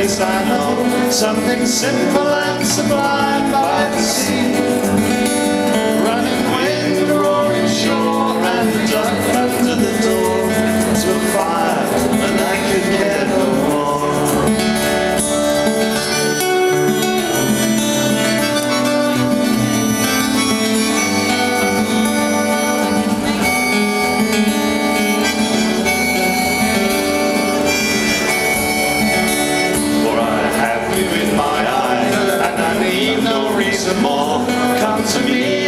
place I know, something simple and sublime. some more, come to me.